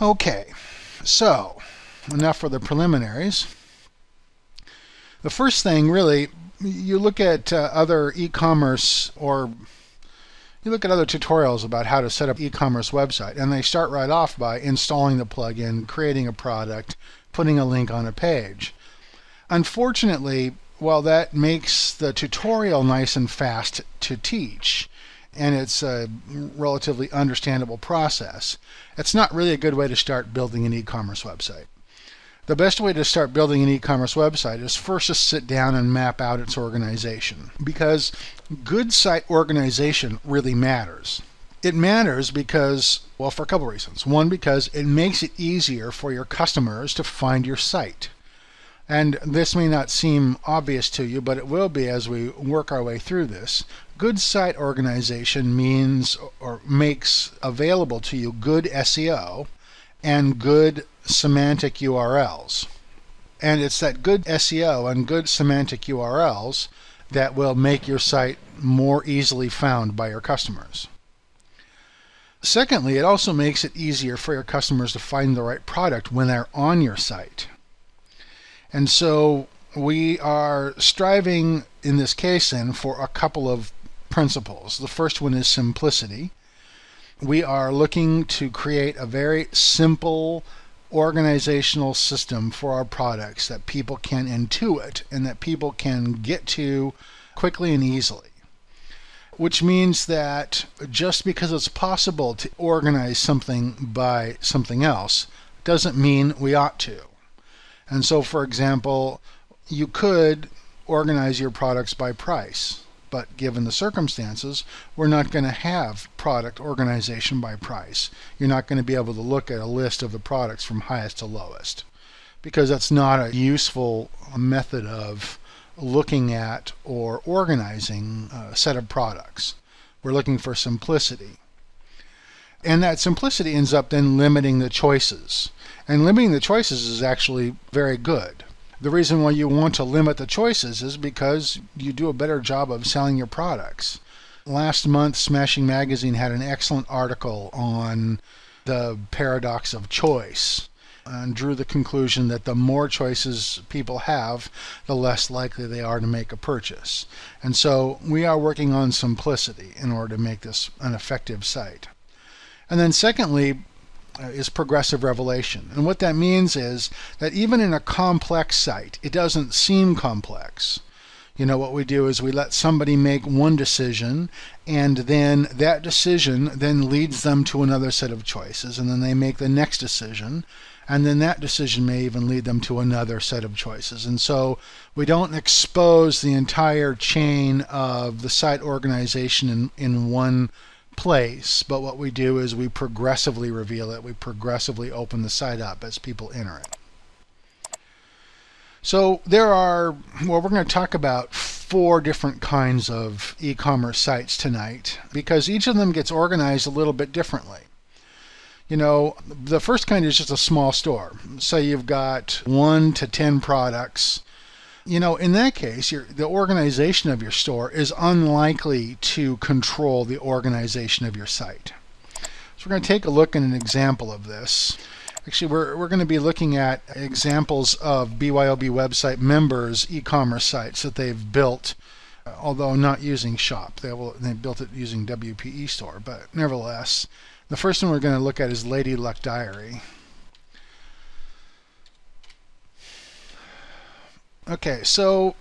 Okay, so enough for the preliminaries. The first thing, really, you look at uh, other e-commerce or you look at other tutorials about how to set up e-commerce website and they start right off by installing the plugin, creating a product, putting a link on a page. Unfortunately, while that makes the tutorial nice and fast to teach, and it's a relatively understandable process, it's not really a good way to start building an e-commerce website. The best way to start building an e-commerce website is first to sit down and map out its organization because good site organization really matters. It matters because, well, for a couple reasons. One, because it makes it easier for your customers to find your site. And this may not seem obvious to you, but it will be as we work our way through this. Good site organization means or makes available to you good SEO and good semantic URLs. And it's that good SEO and good semantic URLs that will make your site more easily found by your customers. Secondly, it also makes it easier for your customers to find the right product when they're on your site. And so we are striving in this case in for a couple of principles. The first one is simplicity. We are looking to create a very simple organizational system for our products that people can intuit and that people can get to quickly and easily. Which means that just because it's possible to organize something by something else doesn't mean we ought to. And so, for example, you could organize your products by price. But given the circumstances, we're not going to have product organization by price. You're not going to be able to look at a list of the products from highest to lowest because that's not a useful method of looking at or organizing a set of products. We're looking for simplicity. And that simplicity ends up then limiting the choices. And limiting the choices is actually very good. The reason why you want to limit the choices is because you do a better job of selling your products. Last month, Smashing Magazine had an excellent article on the paradox of choice and drew the conclusion that the more choices people have, the less likely they are to make a purchase. And so we are working on simplicity in order to make this an effective site. And then, secondly, uh, is progressive revelation. And what that means is that even in a complex site, it doesn't seem complex. You know, what we do is we let somebody make one decision, and then that decision then leads them to another set of choices, and then they make the next decision, and then that decision may even lead them to another set of choices. And so we don't expose the entire chain of the site organization in, in one place, but what we do is we progressively reveal it. We progressively open the site up as people enter it. So there are, well, we're going to talk about four different kinds of e-commerce sites tonight because each of them gets organized a little bit differently. You know, the first kind is just a small store. Say you've got one to ten products you know, in that case, your, the organization of your store is unlikely to control the organization of your site. So we're going to take a look at an example of this. Actually, we're, we're going to be looking at examples of BYOB website members' e-commerce sites that they've built, uh, although not using Shopp. They, will, they built it using WP eStore, but nevertheless, the first one we're going to look at is Lady Luck Diary. Okay, so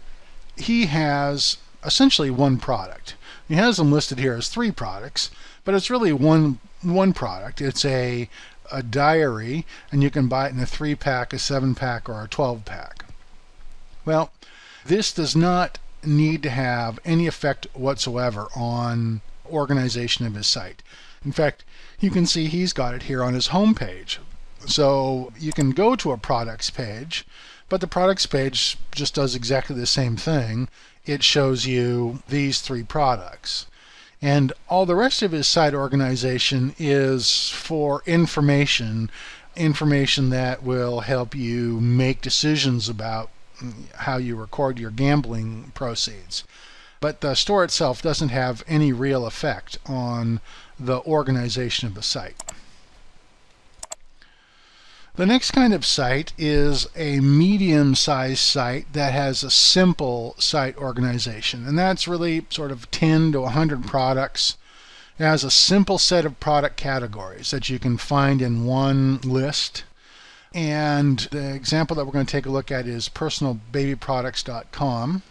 he has essentially one product. He has them listed here as three products, but it's really one one product. It's a a diary, and you can buy it in a three pack, a seven pack, or a 12 pack. Well, this does not need to have any effect whatsoever on organization of his site. In fact, you can see he's got it here on his home page. So you can go to a products page but the products page just does exactly the same thing. It shows you these three products. And all the rest of his site organization is for information, information that will help you make decisions about how you record your gambling proceeds. But the store itself doesn't have any real effect on the organization of the site. The next kind of site is a medium sized site that has a simple site organization, and that's really sort of 10 to 100 products. It has a simple set of product categories that you can find in one list. And the example that we're going to take a look at is personalbabyproducts.com.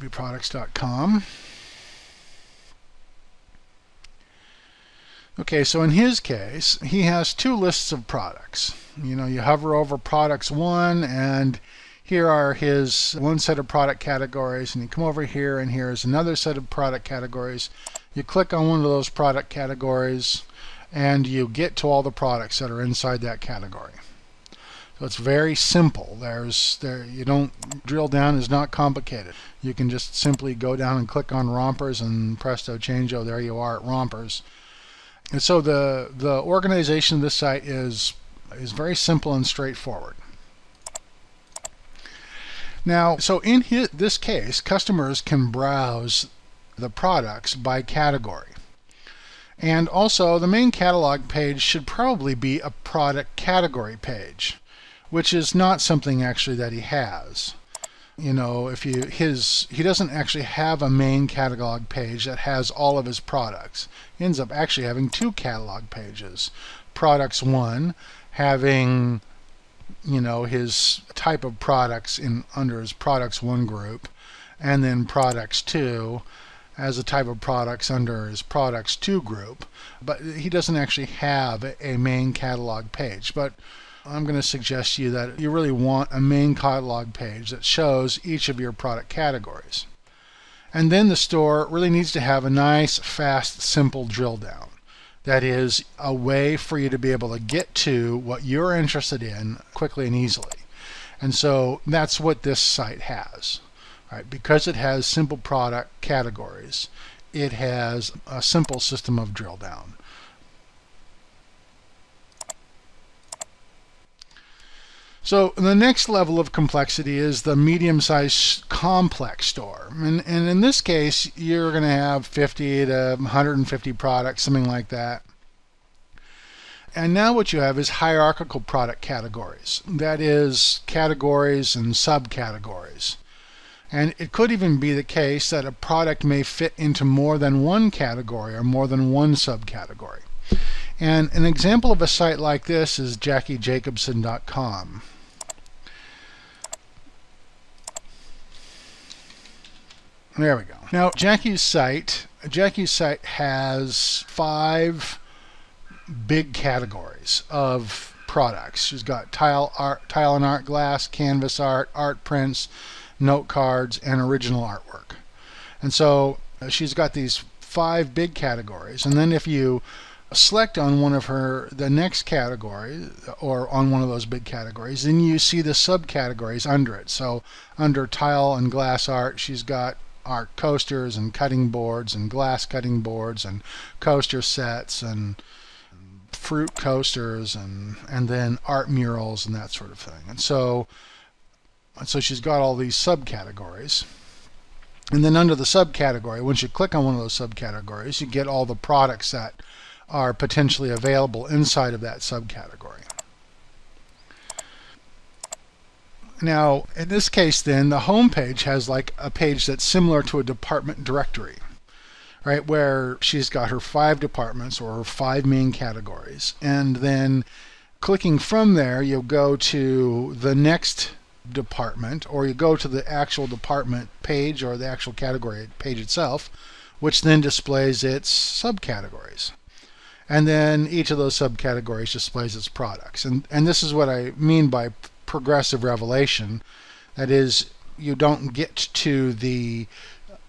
personalbabyproducts.com. Okay, so in his case, he has two lists of products. You know, you hover over products one, and here are his one set of product categories, and you come over here, and here is another set of product categories. You click on one of those product categories, and you get to all the products that are inside that category. So it's very simple. There's there you don't drill down is not complicated. You can just simply go down and click on rompers and presto changeo oh, there you are at rompers. And so the the organization of this site is is very simple and straightforward. Now, so in his, this case, customers can browse the products by category. And also, the main catalog page should probably be a product category page which is not something actually that he has. You know, if you his he doesn't actually have a main catalog page that has all of his products. He ends up actually having two catalog pages. Products 1 having you know his type of products in under his products 1 group and then products 2 as a type of products under his products 2 group but he doesn't actually have a main catalog page but I'm going to suggest to you that you really want a main catalog page that shows each of your product categories. And then the store really needs to have a nice, fast, simple drill down. That is a way for you to be able to get to what you're interested in quickly and easily. And so that's what this site has. Right? Because it has simple product categories, it has a simple system of drill down. So the next level of complexity is the medium-sized complex store. And, and in this case, you're going to have 50 to 150 products, something like that. And now what you have is hierarchical product categories. That is categories and subcategories. And it could even be the case that a product may fit into more than one category or more than one subcategory. And an example of a site like this is JackieJacobson.com. There we go. Now, Jackie's site, Jackie's site has five big categories of products. She's got tile art, tile and art glass, canvas art, art prints, note cards, and original artwork. And so uh, she's got these five big categories. And then if you select on one of her the next category or on one of those big categories then you see the subcategories under it. So under tile and glass art she's got art coasters and cutting boards and glass cutting boards and coaster sets and fruit coasters and and then art murals and that sort of thing. And so and so she's got all these subcategories. And then under the subcategory once you click on one of those subcategories you get all the products that are potentially available inside of that subcategory. Now, in this case, then, the home page has like a page that's similar to a department directory, right? Where she's got her five departments or her five main categories. And then clicking from there, you'll go to the next department, or you go to the actual department page or the actual category page itself, which then displays its subcategories and then each of those subcategories displays its products. And, and this is what I mean by progressive revelation. That is, you don't get to the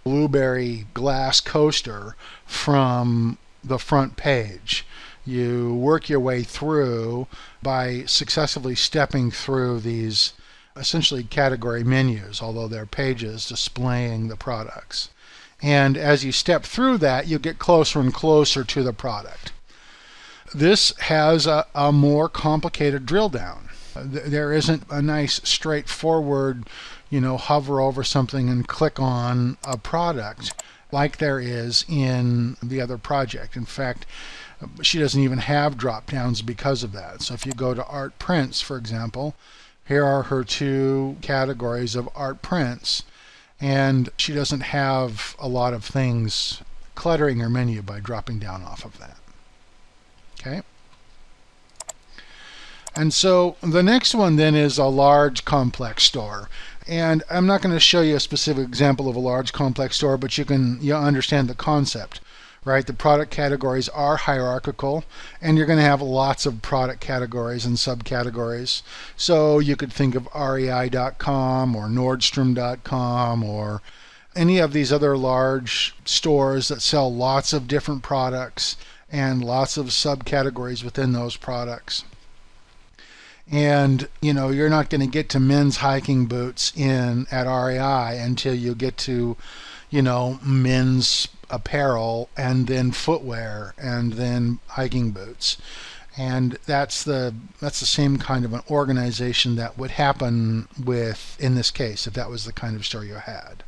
blueberry glass coaster from the front page. You work your way through by successively stepping through these essentially category menus, although they're pages displaying the products. And as you step through that, you get closer and closer to the product. This has a, a more complicated drill down. There isn't a nice straightforward you know, hover over something and click on a product like there is in the other project. In fact, she doesn't even have drop downs because of that. So if you go to art prints, for example, here are her two categories of art prints, and she doesn't have a lot of things cluttering her menu by dropping down off of that. Okay. And so the next one then is a large complex store. And I'm not going to show you a specific example of a large complex store, but you can you understand the concept, right? The product categories are hierarchical, and you're going to have lots of product categories and subcategories. So you could think of REI.com or Nordstrom.com or any of these other large stores that sell lots of different products and lots of subcategories within those products. And you know you're not going to get to men's hiking boots in at REI until you get to you know men's apparel and then footwear and then hiking boots. And that's the that's the same kind of an organization that would happen with in this case if that was the kind of store you had